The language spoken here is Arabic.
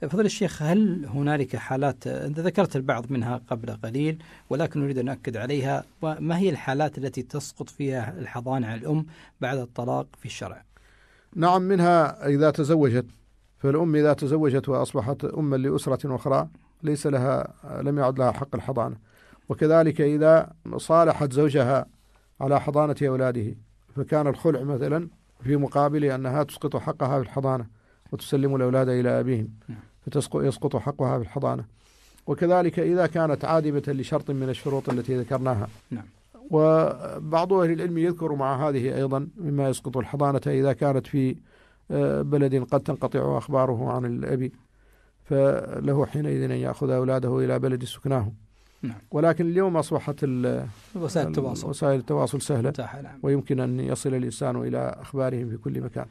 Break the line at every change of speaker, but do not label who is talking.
فضل الشيخ هل هنالك حالات أنت ذكرت البعض منها قبل قليل ولكن نريد أن نؤكد عليها ما هي الحالات التي تسقط فيها الحضانة على الأم بعد الطلاق في الشرع؟
نعم منها إذا تزوجت فالأم إذا تزوجت وأصبحت أما لأسرة أخرى ليس لها لم يعد لها حق الحضانة. وكذلك إذا صالحت زوجها على حضانة أولاده فكان الخلع مثلا في مقابل أنها تسقط حقها في الحضانة وتسلم الأولاد إلى أبيهم. فيسقط حقها في الحضانة وكذلك إذا كانت عادمة لشرط من الشروط التي ذكرناها نعم. وبعض أهل العلم يذكر مع هذه أيضا مما يسقط الحضانة إذا كانت في آه، بلد قد تنقطع أخباره عن الأب فله حينئذ أن يأخذ أولاده إلى بلد سكناه نعم. ولكن اليوم أصبحت
وسائل التواصل
وسائل التواصل سهلة نعم. ويمكن أن يصل الإنسان إلى أخبارهم في كل مكان